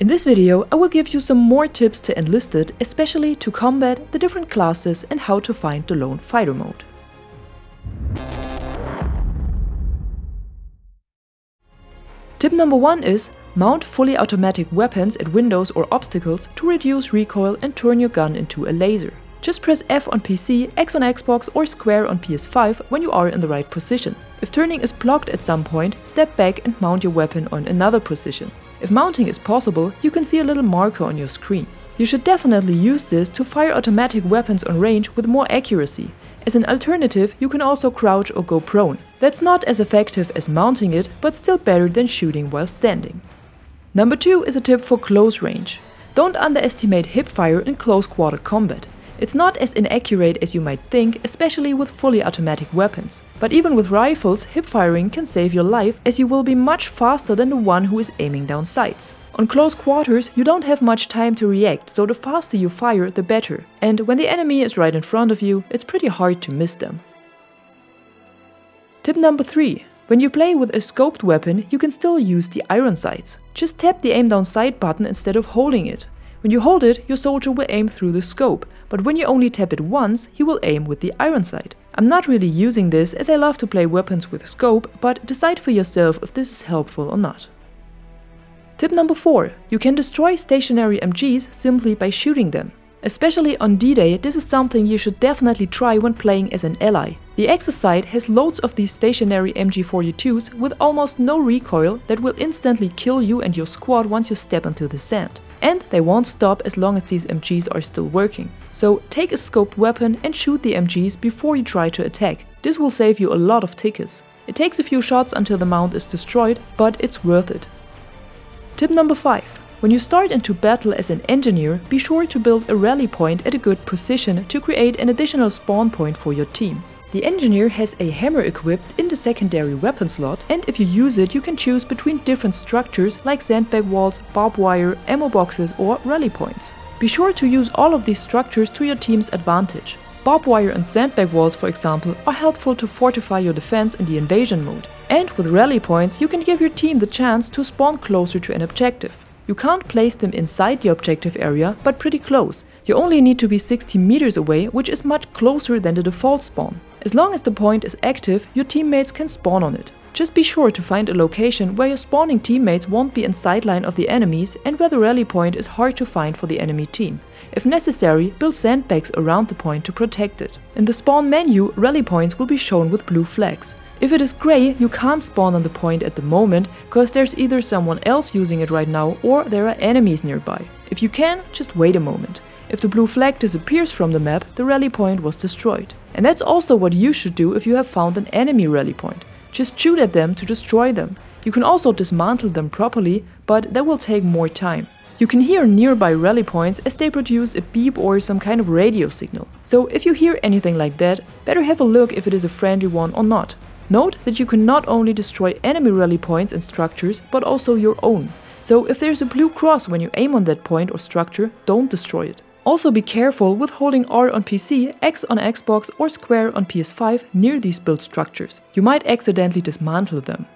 In this video, I will give you some more tips to Enlisted, especially to combat the different classes and how to find the lone fighter mode. Tip number one is mount fully automatic weapons at windows or obstacles to reduce recoil and turn your gun into a laser. Just press F on PC, X on Xbox or square on PS5 when you are in the right position. If turning is blocked at some point, step back and mount your weapon on another position. If mounting is possible, you can see a little marker on your screen. You should definitely use this to fire automatic weapons on range with more accuracy. As an alternative, you can also crouch or go prone. That's not as effective as mounting it, but still better than shooting while standing. Number 2 is a tip for close range. Don't underestimate hip fire in close quarter combat. It's not as inaccurate as you might think, especially with fully automatic weapons. But even with rifles, hip firing can save your life as you will be much faster than the one who is aiming down sights. On close quarters, you don't have much time to react, so the faster you fire, the better. And when the enemy is right in front of you, it's pretty hard to miss them. Tip number 3. When you play with a scoped weapon, you can still use the iron sights. Just tap the aim down sight button instead of holding it. When you hold it, your soldier will aim through the scope, but when you only tap it once, he will aim with the iron sight. I'm not really using this as I love to play weapons with scope, but decide for yourself if this is helpful or not. Tip number 4. You can destroy stationary MGs simply by shooting them. Especially on D-Day, this is something you should definitely try when playing as an ally. The Axis side has loads of these stationary MG42s with almost no recoil that will instantly kill you and your squad once you step onto the sand. And they won't stop as long as these MGs are still working. So take a scoped weapon and shoot the MGs before you try to attack. This will save you a lot of tickets. It takes a few shots until the mount is destroyed, but it's worth it. Tip number 5. When you start into battle as an engineer, be sure to build a rally point at a good position to create an additional spawn point for your team. The engineer has a hammer equipped in the secondary weapon slot and if you use it you can choose between different structures like sandbag walls, barbed wire, ammo boxes or rally points. Be sure to use all of these structures to your team's advantage. Barbed wire and sandbag walls, for example, are helpful to fortify your defense in the invasion mode. And with rally points, you can give your team the chance to spawn closer to an objective. You can't place them inside the objective area, but pretty close. You only need to be 60 meters away, which is much closer than the default spawn. As long as the point is active, your teammates can spawn on it. Just be sure to find a location where your spawning teammates won't be in sightline of the enemies and where the rally point is hard to find for the enemy team. If necessary, build sandbags around the point to protect it. In the spawn menu, rally points will be shown with blue flags. If it is grey, you can't spawn on the point at the moment, cause there's either someone else using it right now or there are enemies nearby. If you can, just wait a moment. If the blue flag disappears from the map, the rally point was destroyed. And that's also what you should do if you have found an enemy rally point. Just shoot at them to destroy them. You can also dismantle them properly, but that will take more time. You can hear nearby rally points as they produce a beep or some kind of radio signal. So if you hear anything like that, better have a look if it is a friendly one or not. Note that you can not only destroy enemy rally points and structures, but also your own. So if there's a blue cross when you aim on that point or structure, don't destroy it. Also be careful with holding R on PC, X on Xbox or square on PS5 near these build structures. You might accidentally dismantle them.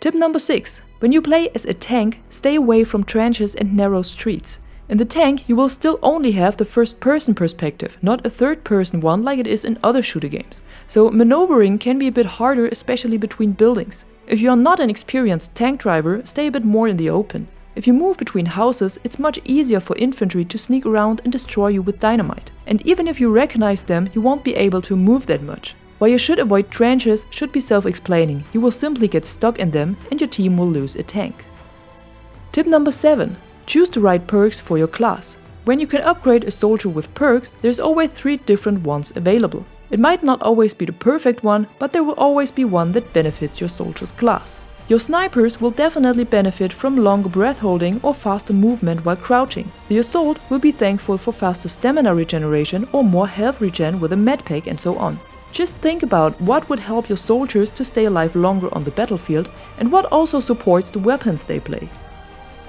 Tip number 6. When you play as a tank, stay away from trenches and narrow streets. In the tank, you will still only have the first person perspective, not a third person one like it is in other shooter games. So maneuvering can be a bit harder, especially between buildings. If you are not an experienced tank driver, stay a bit more in the open. If you move between houses, it's much easier for infantry to sneak around and destroy you with dynamite. And even if you recognize them, you won't be able to move that much. Why you should avoid trenches should be self-explaining. You will simply get stuck in them and your team will lose a tank. Tip number 7. Choose the right perks for your class. When you can upgrade a soldier with perks, there's always three different ones available. It might not always be the perfect one, but there will always be one that benefits your soldier's class. Your snipers will definitely benefit from longer breath holding or faster movement while crouching. The assault will be thankful for faster stamina regeneration or more health regen with a medpack and so on. Just think about what would help your soldiers to stay alive longer on the battlefield and what also supports the weapons they play.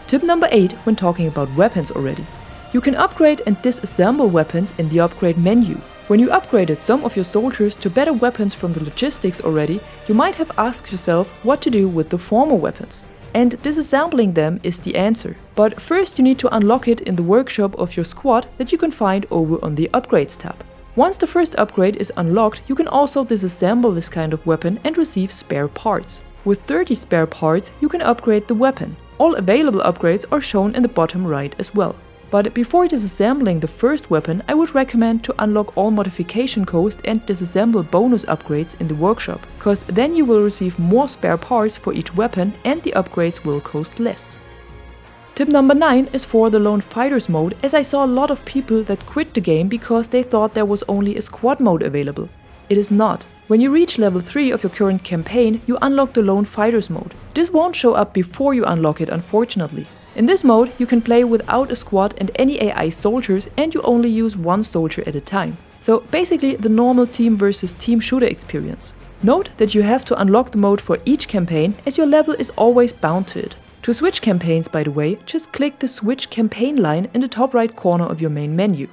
Tip number 8 when talking about weapons already. You can upgrade and disassemble weapons in the upgrade menu. When you upgraded some of your soldiers to better weapons from the logistics already, you might have asked yourself what to do with the former weapons. and disassembling them is the answer. But first you need to unlock it in the workshop of your squad that you can find over on the Upgrades tab. Once the first upgrade is unlocked, you can also disassemble this kind of weapon and receive spare parts. With 30 spare parts, you can upgrade the weapon. All available upgrades are shown in the bottom right as well. But before disassembling the first weapon, I would recommend to unlock all modification cost and disassemble bonus upgrades in the workshop, cause then you will receive more spare parts for each weapon and the upgrades will cost less. Tip number 9 is for the Lone Fighters mode as I saw a lot of people that quit the game because they thought there was only a squad mode available. It is not. When you reach level 3 of your current campaign, you unlock the Lone Fighters mode. This won't show up before you unlock it unfortunately. In this mode, you can play without a squad and any AI soldiers and you only use one soldier at a time. So basically the normal team versus team shooter experience. Note that you have to unlock the mode for each campaign as your level is always bound to it. To switch campaigns by the way, just click the switch campaign line in the top right corner of your main menu.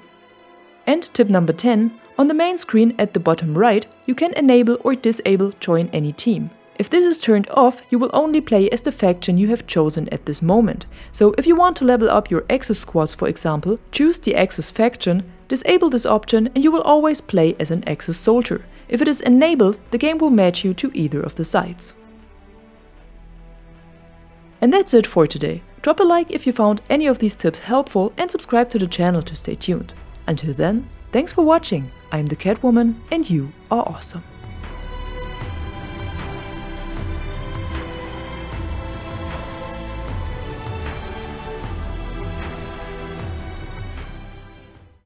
And tip number 10, on the main screen at the bottom right, you can enable or disable join any team. If this is turned off, you will only play as the faction you have chosen at this moment. So if you want to level up your Axis squads for example, choose the Axis faction, disable this option and you will always play as an Axis soldier. If it is enabled, the game will match you to either of the sides. And that's it for today. Drop a like if you found any of these tips helpful and subscribe to the channel to stay tuned. Until then, thanks for watching, I'm the CadWoman and you are awesome.